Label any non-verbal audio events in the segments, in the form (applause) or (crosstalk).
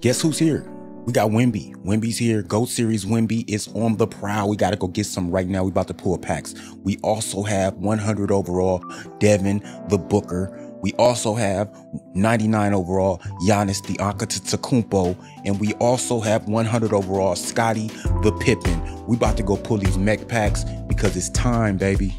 Guess who's here? We got Wemby. Wemby's here. GOAT Series Wemby is on the prowl. We got to go get some right now. We about to pull packs. We also have 100 overall Devin the Booker. We also have 99 overall Giannis the Antetokounmpo, and we also have 100 overall Scottie the Pippin. We about to go pull these mech packs because it's time, baby.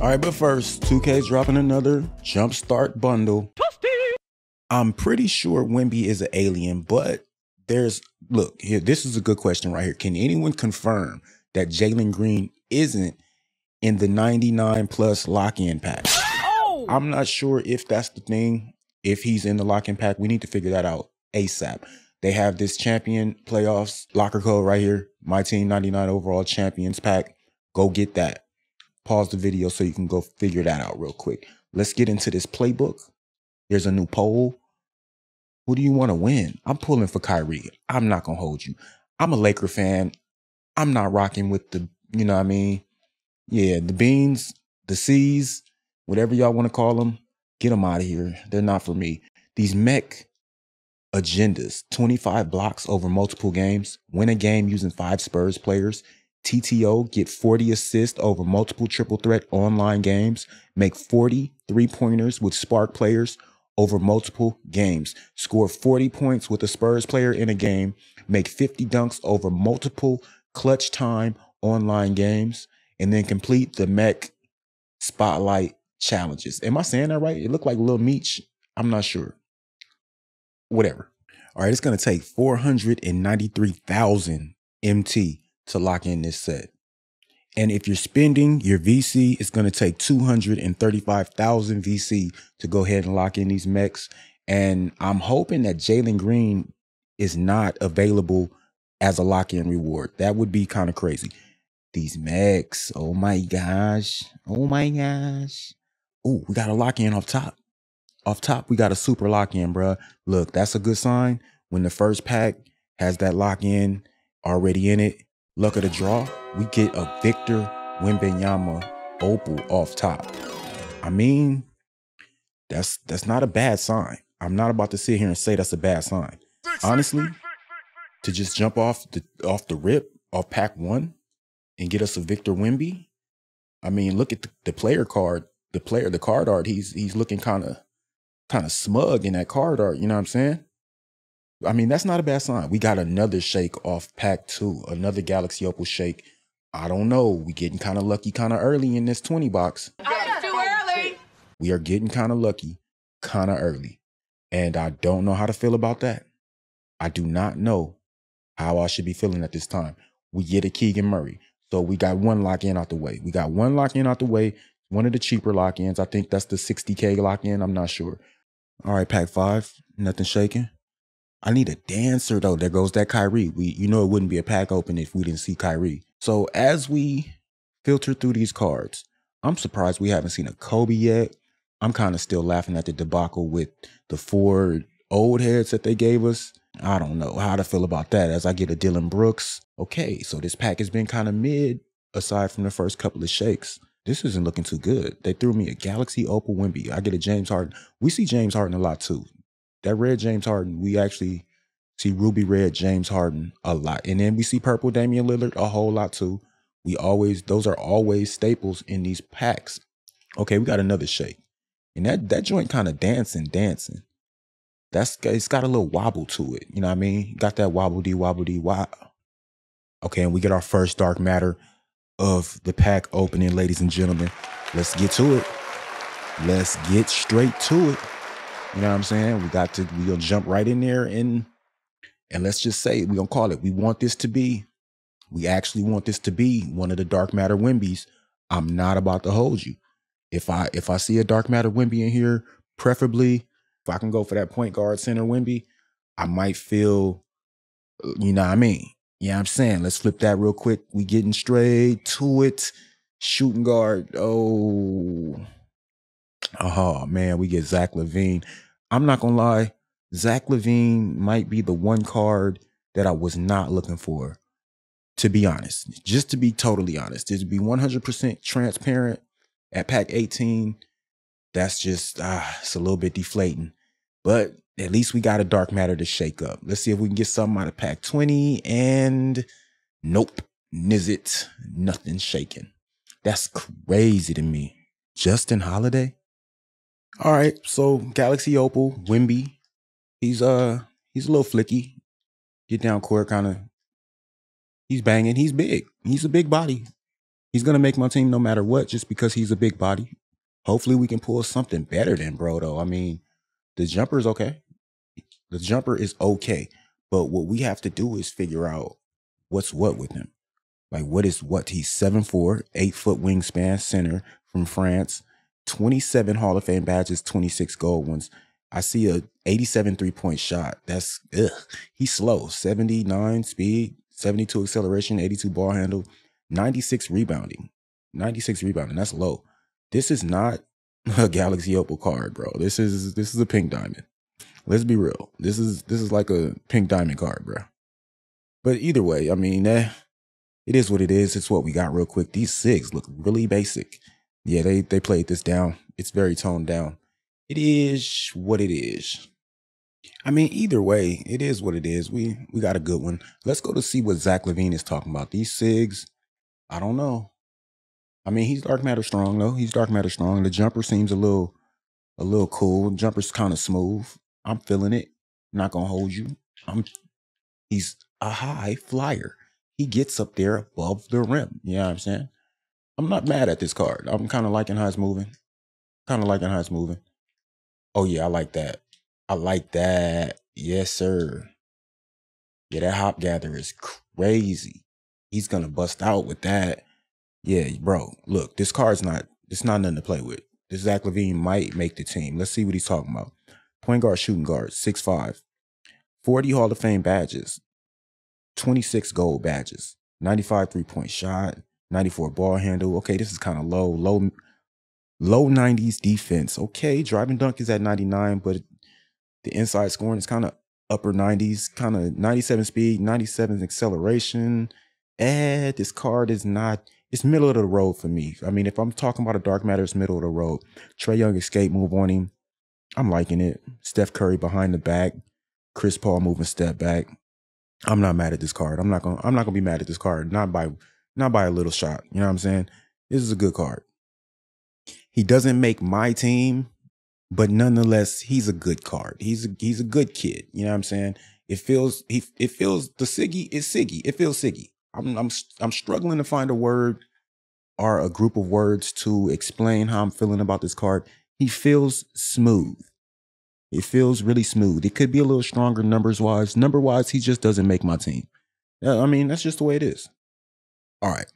All right, but first, 2K's dropping another Jumpstart bundle. I'm pretty sure Wemby is an alien, but there's look here. This is a good question right here. Can anyone confirm that Jalen Green isn't in the 99 plus lock-in pack? Oh! I'm not sure if that's the thing. If he's in the lock-in pack, we need to figure that out ASAP. They have this champion playoffs locker code right here. My team 99 overall champions pack. Go get that pause the video so you can go figure that out real quick. Let's get into this playbook. There's a new poll. Who do you want to win? I'm pulling for Kyrie. I'm not gonna hold you. I'm a Laker fan. I'm not rocking with the, you know what I mean? Yeah, the beans, the C's, whatever y'all want to call them, get them out of here. They're not for me. These mech agendas, 25 blocks over multiple games, win a game using five Spurs players, TTO get 40 assists over multiple triple threat online games, make 40 three pointers with Spark players over multiple games, score 40 points with a Spurs player in a game, make 50 dunks over multiple clutch time online games, and then complete the mech spotlight challenges. Am I saying that right? It looked like Lil Meech. I'm not sure. Whatever. All right, it's going to take 493,000 MT to lock in this set. And if you're spending your VC, it's going to take 235,000 VC to go ahead and lock in these mechs. And I'm hoping that Jalen Green is not available as a lock in reward. That would be kind of crazy. These mechs, oh my gosh. Oh my gosh. Oh, we got a lock in off top. Off top, we got a super lock in, bruh. Look, that's a good sign. When the first pack has that lock in already in it, Luck of the draw, we get a Victor Wembanyama Opal off top. I mean, that's that's not a bad sign. I'm not about to sit here and say that's a bad sign. Honestly, to just jump off the off the rip off pack one and get us a Victor Wemby. I mean, look at the, the player card, the player, the card art. He's he's looking kind of kind of smug in that card art. You know what I'm saying? I mean, that's not a bad sign. We got another shake off pack two, another Galaxy Opal shake. I don't know. We getting kind of lucky kind of early in this 20 box. Too early. We are getting kind of lucky kind of early. And I don't know how to feel about that. I do not know how I should be feeling at this time. We get a Keegan Murray. So we got one lock in out the way. We got one lock in out the way. One of the cheaper lock ins. I think that's the 60K lock in. I'm not sure. All right, pack five. Nothing shaking. I need a dancer though. There goes that Kyrie. We you know it wouldn't be a pack open if we didn't see Kyrie. So as we filter through these cards, I'm surprised we haven't seen a Kobe yet. I'm kind of still laughing at the debacle with the four old heads that they gave us. I don't know how to feel about that as I get a Dillon Brooks. Okay, so this pack has been kind of mid aside from the first couple of shakes. This isn't looking too good. They threw me a Galaxy Opal Wemby. I get a James Harden. We see James Harden a lot too that red James Harden, we actually see ruby red James Harden a lot. And then we see purple Damian Lillard a whole lot too. We always those are always staples in these packs. Okay, we got another shake. And that that joint kind of dancing, dancing. That's it's got a little wobble to it. You know what I mean? Got that wobble dee wobble dee. Okay, and we get our first dark matter of the pack opening, ladies and gentlemen. Let's get to it. Let's get straight to it. You know what I'm saying? We got to we gonna jump right in there and and let's just say we're gonna call it. We want this to be. We actually want this to be one of the dark matter Wembys. I'm not about to hold you. If I if I see a dark matter Wemby in here, preferably if I can go for that point guard center Wemby, I might feel, you know what I mean? Yeah, I'm saying let's flip that real quick. We getting straight to it. Shooting guard. Oh, Oh man, we get Zach LaVine. I'm not gonna lie, Zach LaVine might be the one card that I was not looking for. To be honest, just to be totally honest, to be 100% transparent at pack 18, that's just ah, it's a little bit deflating. But at least we got a dark matter to shake up. Let's see if we can get something out of pack 20. And nope, Nizzit, nothing shaking. That's crazy to me. Justin Holiday? All right, so Galaxy Opal, Wemby, He's uh he's a little flicky. Get down court, kind of. He's banging. He's big. He's a big body. He's gonna make my team no matter what, just because he's a big body. Hopefully, we can pull something better than bro. Though I mean, the jumper is okay. The jumper is okay, but what we have to do is figure out what's what with him. Like what is what? He's seven four, eight foot wingspan, center from France. 27 Hall of Fame badges, 26 gold ones. I see a 87 three point shot. That's ugh. He's slow. 79 speed, 72 acceleration, 82 ball handle, 96 rebounding. 96 rebounding. That's low. This is not a Galaxy Opal card, bro. This is this is a pink diamond. Let's be real. This is this is like a pink diamond card, bro. But either way, I mean, eh, it is what it is. It's what we got real quick. These SIGs look really basic. Yeah, they they played this down. It's very toned down. It is what it is. I mean, either way, it is what it is. We we got a good one. Let's go to see what Zach LaVine is talking about. These SIGs, I don't know. I mean, he's dark matter strong though. He's dark matter strong. The jumper seems a little a little cool. The jumper's kind of smooth. I'm feeling it. Not gonna hold you. I'm he's a high flyer. He gets up there above the rim. You know what I'm saying? I'm not mad at this card. I'm kind of liking how it's moving. Kind of liking how it's moving. Oh yeah, I like that. I like that. Yes, sir. Yeah, that hop gather is crazy. He's gonna bust out with that. Yeah, bro. Look, this card's not. It's not nothing to play with. This Zach LaVine might make the team. Let's see what he's talking about. Point guard, shooting guard, six five, 40 Hall of Fame badges, 26 gold badges, 95 three point shot, 94 ball handle. Okay, this is kind of low, low, low 90s defense. Okay, driving dunk is at 99, but the inside scoring is kind of upper 90s, kind of 97 speed, 97 acceleration. Eh, this card is not, it's middle of the road for me. I mean, if I'm talking about a dark matter, it's middle of the road. Trae Young escape move on him. I'm liking it. Steph Curry behind the back. Chris Paul moving step back. I'm not mad at this card. I'm not gonna I'm not gonna be mad at this card. Not by not by a little shot. You know what I'm saying? This is a good card. He doesn't make my team, but nonetheless, he's a good card. He's a, he's a good kid. You know what I'm saying? It feels he it feels the Siggy is Siggy. It feels Siggy. I'm I'm I'm struggling to find a word or a group of words to explain how I'm feeling about this card. He feels smooth. It feels really smooth. It could be a little stronger numbers wise. Number wise, he just doesn't make my team. I mean, that's just the way it is. All right.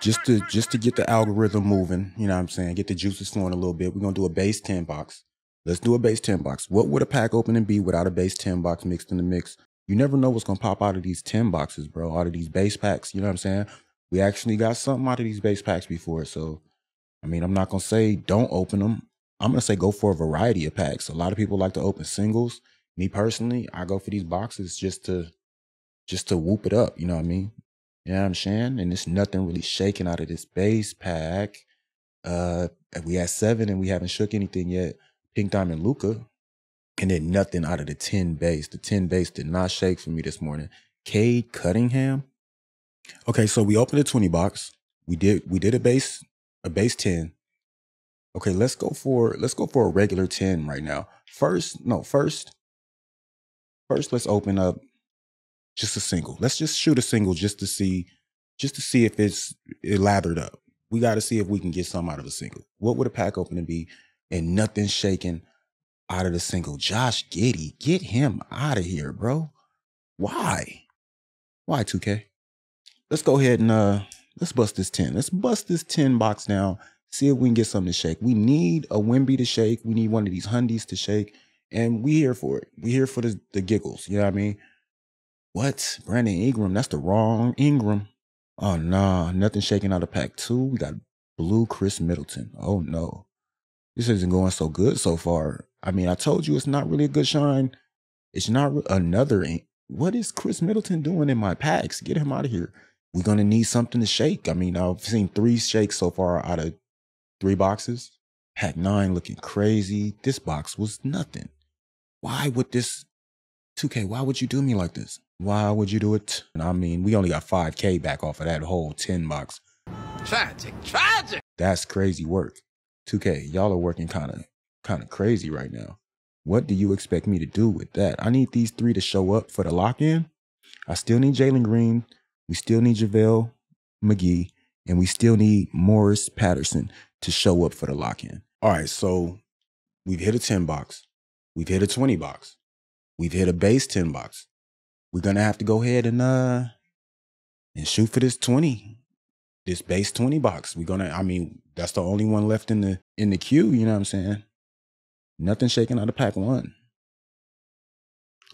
Just to just to get the algorithm moving, you know what I'm saying? Get the juices flowing a little bit. We're gonna do a base 10 box. Let's do a base 10 box. What would a pack opening be without a base 10 box mixed in the mix? You never know what's gonna pop out of these 10 boxes, bro. Out of these base packs. You know what I'm saying? We actually got something out of these base packs before. So I mean, I'm not gonna say don't open them. I'm gonna say go for a variety of packs. A lot of people like to open singles. Me personally, I go for these boxes just to just to whoop it up. You know what I mean? You know what I'm saying? And it's nothing really shaking out of this base pack. Uh, we had seven and we haven't shook anything yet. Pink Diamond Luka. And then nothing out of the 10 base. The 10 base did not shake for me this morning. Cade Cunningham. Okay, so we opened a 20 box. We did we did a base, a base 10. Okay, let's go for let's go for a regular 10 right now. First, no, first, first let's open up just a single. Let's just shoot a single just to see, just to see if it's it lathered up. We got to see if we can get some out of a single. What would a pack opening be? And nothing shaking out of the single. Josh Giddey, get him out of here, bro. Why? Why 2K? Let's go ahead and uh let's bust this 10. Let's bust this 10 box down. See if we can get something to shake. We need a Wemby to shake. We need one of these Hundies to shake. And we here for it. We here for the, the giggles. You know what I mean? What? Brandon Ingram? That's the wrong Ingram. Oh nah, nothing shaking out of pack two. We got blue Khris Middleton. Oh no. This isn't going so good so far. I mean, I told you it's not really a good shine. It's not another. What is Khris Middleton doing in my packs? Get him out of here. We're gonna need something to shake. I mean, I've seen three shakes so far out of three boxes. Pack 9 looking crazy. This box was nothing. Why would this 2K, why would you do me like this? Why would you do it? And I mean, we only got 5K back off of that whole 10 box. Tragic, tragic. That's crazy work. 2K, y'all are working kind of kind of crazy right now. What do you expect me to do with that? I need these three to show up for the lock-in. I still need Jalen Green. We still need JaVale McGee. And we still need Morris Patterson to show up for the lock-in. All right, so we've hit a 10 box. We've hit a 20 box. We've hit a base 10 box. We're gonna have to go ahead and uh and shoot for this 20. This base 20 box. We're gonna, I mean, that's the only one left in the in the queue, you know what I'm saying? Nothing shaking out of pack one.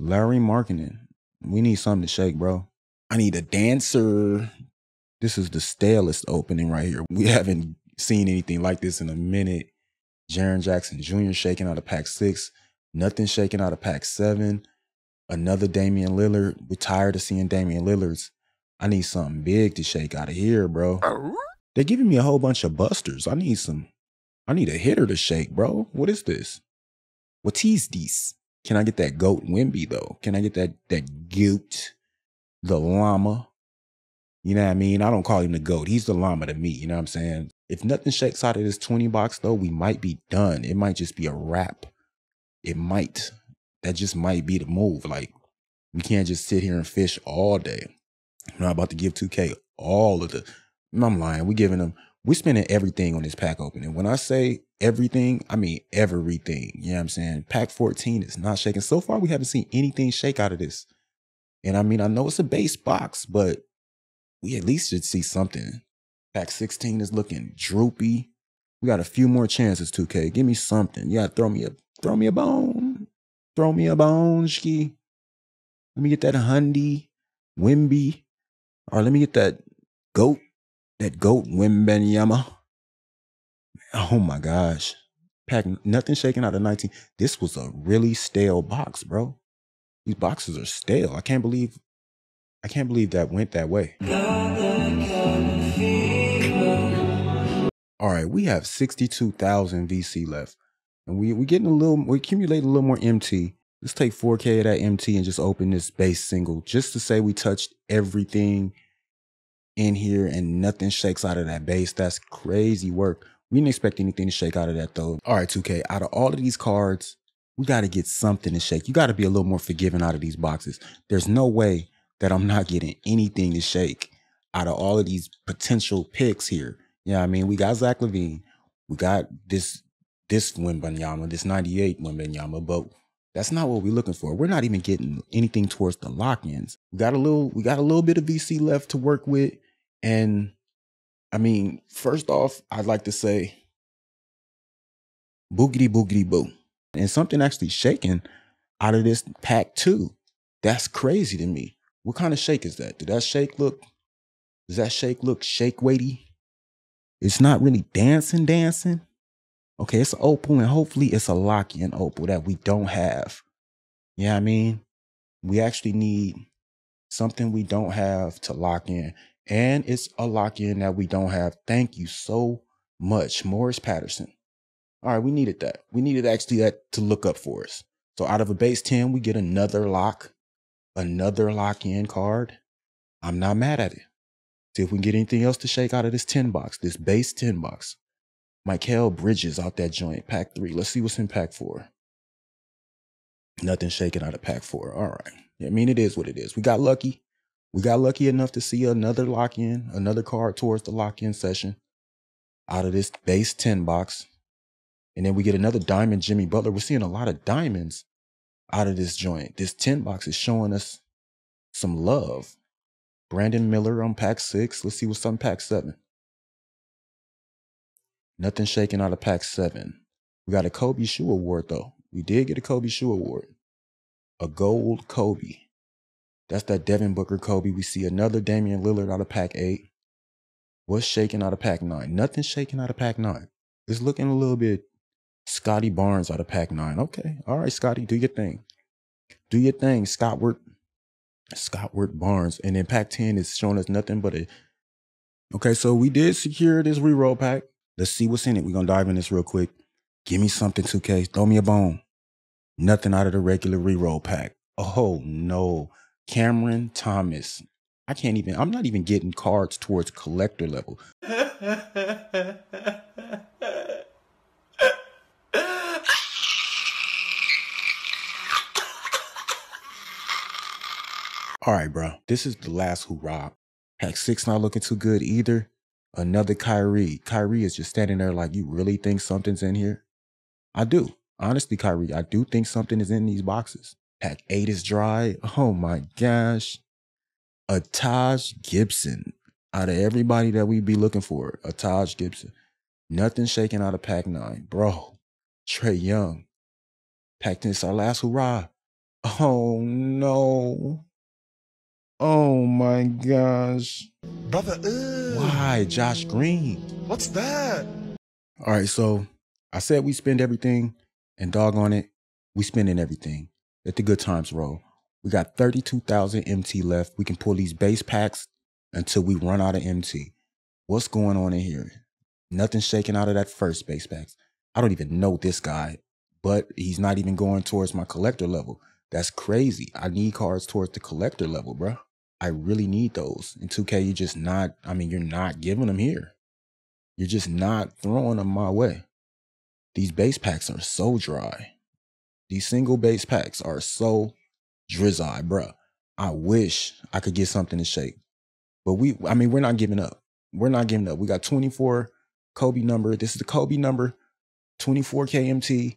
Lauri Markkanen. We need something to shake, bro. I need a dancer. This is the stalest opening right here. We (laughs) haven't seen anything like this in a minute. Jaren Jackson Jr. shaking out of pack six. Nothing shaking out of pack seven. Another Damian Lillard. We're tired of seeing Damian Lillards. I need something big to shake out of here, bro. They're giving me a whole bunch of busters. I need some. I need a hitter to shake, bro. What is this? What is this? Can I get that goat Wemby though? Can I get that that goat, the llama? You know what I mean? I don't call him the goat. He's the llama to me. You know what I'm saying? If nothing shakes out of this 20 box though, we might be done. It might just be a wrap. It might. That just might be the move. Like we can't just sit here and fish all day. I'm not about to give 2K all of the. I'm lying. We're giving them. we're spending everything on this pack opening. And when I say everything, I mean everything. You know what I'm saying? Pack 14 is not shaking. So far, we haven't seen anything shake out of this. And I mean, I know it's a base box, but we at least should see something. Pack 16 is looking droopy. We got a few more chances, 2K. Give me something. You gotta throw me a throw me a bone. Throw me a bone, ski. Let me get that Hundy, Wemby, Or let me get that goat, that goat Wembanyama. Oh my gosh. Pack nothing shaking out of 19. This was a really stale box, bro. These boxes are stale. I can't believe I can't believe that went that way. All right, we have 62,000 VC left. And we we getting a little we accumulating a little more MT. Let's take 4K of that MT and just open this base single just to say we touched everything in here and nothing shakes out of that base. That's crazy work. We didn't expect anything to shake out of that though. All right, 2K, out of all of these cards, we got to get something to shake. You got to be a little more forgiving out of these boxes. There's no way that I'm not getting anything to shake out of all of these potential picks here. You know what I mean, we got Zach LaVine. we got this this Wembanyama, this 98 Wembanyama, but that's not what we're looking for. We're not even getting anything towards the lock-ins. We got a little, we got a little bit of VC left to work with. And I mean, first off, I'd like to say boogity boogity boo. And something actually shaking out of this pack too. That's crazy to me. What kind of shake is that? Did that shake look, does that shake look shake weighty? It's not really dancing, dancing. Okay, it's an opal, and hopefully it's a lock-in opal that we don't have. Yeah, you know I mean, we actually need something we don't have to lock in, and it's a lock-in that we don't have. Thank you so much, Morris Patterson. All right, we needed that. We needed actually that to look up for us. So out of a base 10, we get another lock, another lock-in card. I'm not mad at it. See if we can get anything else to shake out of this 10 box, this base 10 box. Mikal Bridges out that joint, pack three. Let's see what's in pack four. Nothing shaking out of pack four. All right. I mean, it is what it is. We got lucky. We got lucky enough to see another lock in, another card towards the lock in session out of this base 10 box. And then we get another diamond Jimmy Butler. We're seeing a lot of diamonds out of this joint. This 10 box is showing us some love. Brandon Miller on pack six. Let's see what's on pack seven. Nothing shaking out of pack seven. We got a Kobe Shoe Award though. We did get a Kobe Shoe Award. A gold Kobe. That's that Devin Booker Kobe. We see another Damian Lillard out of pack eight. What's shaking out of pack nine? Nothing shaking out of pack nine. It's looking a little bit Scottie Barnes out of pack nine. Okay. All right, Scotty, do your thing. Do your thing, Scottward. Scottward Barnes. And then pack 10 is showing us nothing but a. Okay, so we did secure this reroll pack. Let's see what's in it. We're gonna dive in this real quick. Give me something, 2K. Throw me a bone. Nothing out of the regular reroll pack. Oh no. Cameron Thomas. I can't even, I'm not even getting cards towards collector level. All right, bro. This is the last hoorah. Pack six not looking too good either. Another Kyrie. Kyrie is just standing there like, you really think something's in here? I do. Honestly, Kyrie, I do think something is in these boxes. Pack eight is dry. Oh my gosh. A Taj Gibson. Out of everybody that we'd be looking for, a Taj Gibson. Nothing shaking out of pack nine. Bro, Trae Young. Pack 10 is our last hurrah. Oh no. Oh my gosh. Brother, ew. Why, Josh Green? What's that? All right, so I said we spend everything, and doggone it, we spending everything. Let the good times roll. We got 32,000 MT left. We can pull these base packs until we run out of MT. What's going on in here? Nothing shaking out of that first base packs. I don't even know this guy, but he's not even going towards my collector level. That's crazy. I need cards towards the collector level, bro. I really need those. In 2K, you're just not, I mean, you're not giving them here. You're just not throwing them my way. These base packs are so dry. These single base packs are so drizzy, bruh. I wish I could get something to shake. But we, I mean, we're not giving up. We're not giving up. We got 24 Kobe number. This is the Kobe number, 24 KMT.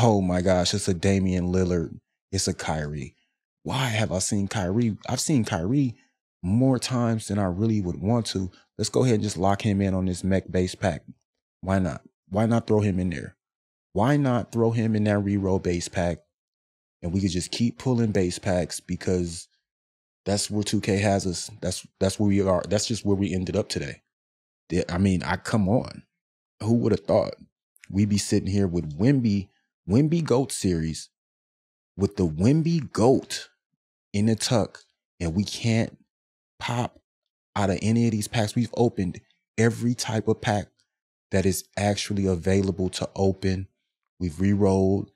Oh my gosh, it's a Damian Lillard. It's a Kyrie. Why have I seen Kyrie? I've seen Kyrie more times than I really would want to. Let's go ahead and just lock him in on this mech base pack. Why not? Why not throw him in there? Why not throw him in that reroll base pack and we could just keep pulling base packs because that's where 2K has us. That's that's where we are. That's just where we ended up today. I mean, I come on. Who would have thought we'd be sitting here with Wemby, Wemby Goat series, with the Wemby Goat in the tuck, and we can't pop out of any of these packs. We've opened every type of pack that is actually available to open. We've re-rolled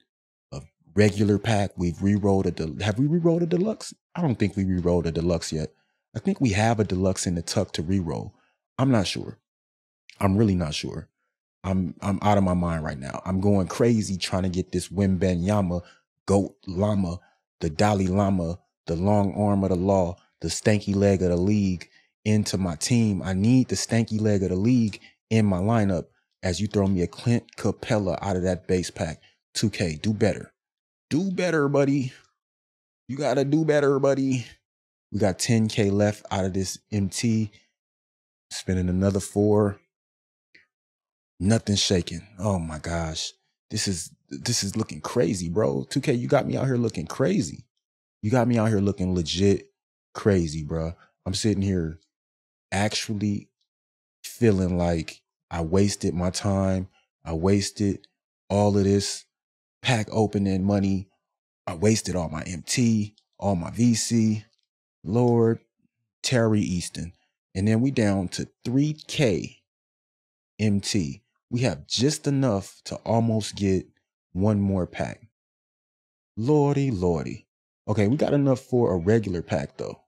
a regular pack. We've re-rolled a del- have we re-rolled a deluxe? I don't think we re-rolled a deluxe yet. I think we have a deluxe in the tuck to re-roll. I'm not sure. I'm really not sure. I'm I'm out of my mind right now. I'm going crazy trying to get this Wembanyama, Goat Llama, the Dalai Lama, the long arm of the law, the stanky leg of the league into my team. I need the stanky leg of the league in my lineup as you throw me a Clint Capela out of that base pack. 2K, do better. Do better, buddy. You gotta do better, buddy. We got 10K left out of this MT. Spending another four. Nothing shaking. Oh my gosh. This is this is looking crazy, bro. 2K, you got me out here looking crazy. You got me out here looking legit crazy, bro. I'm sitting here actually feeling like I wasted my time. I wasted all of this pack opening money. I wasted all my MT, all my VC. Lord, Terry Easton. And then we down to 3K MT. We have just enough to almost get one more pack. Lordy, lordy. Okay, we got enough for a regular pack though.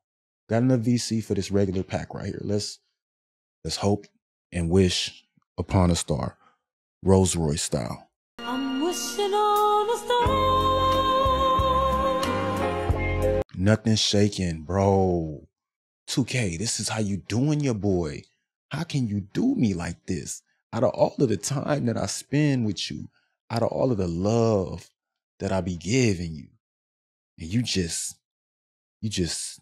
Got enough VC for this regular pack right here. Let's let's hope and wish upon a star. Rolls Royce style. I'm wishing on a star. Nothing shaking, bro. 2K, this is how you doing your boy. How can you do me like this? Out of all of the time that I spend with you, out of all of the love that I be giving you, and you just, you just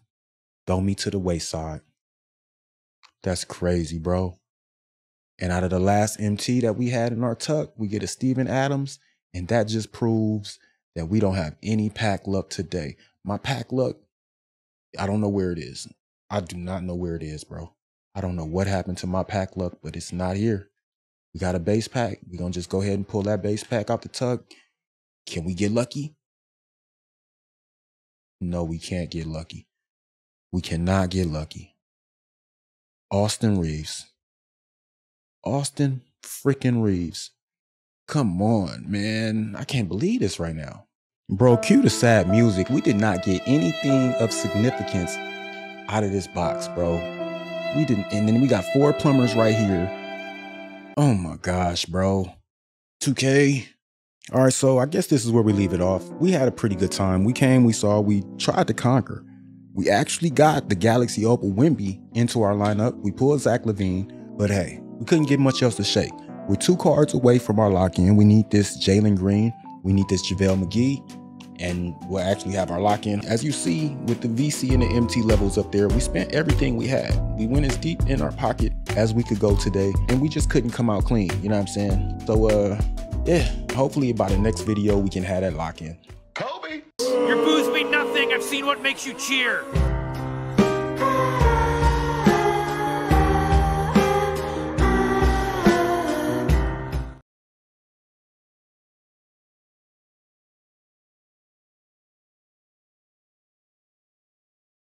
throw me to the wayside. That's crazy, bro. And out of the last MT that we had in our tuck, we get a Steven Adams, and that just proves that we don't have any pack luck today. My pack luck, I don't know where it is. I do not know where it is, bro. I don't know what happened to my pack luck, but it's not here. We got a base pack. We're gonna just go ahead and pull that base pack out the tuck. Can we get lucky? No, we can't get lucky. We cannot get lucky. Austin Reaves. Austin freaking Reaves. Come on, man. I can't believe this right now. Bro, cue the sad music. We did not get anything of significance out of this box, bro. We didn't, and then we got four plumbers right here. Oh my gosh, bro. 2K. All right, so I guess this is where we leave it off. We had a pretty good time. We came, we saw, we tried to conquer. We actually got the Galaxy Opal Wemby into our lineup. We pulled Zach LaVine, but hey, we couldn't get much else to shake. We're two cards away from our lock-in. We need this Jalen Green. We need this JaVale McGee. And we'll actually have our lock-in. As you see with the VC and the MT levels up there, we spent everything we had. We went as deep in our pocket as we could go today, and we just couldn't come out clean. You know what I'm saying? So uh yeah, hopefully by the next video we can have that lock-in. Kobe. Your booze mean nothing. I've seen what makes you cheer.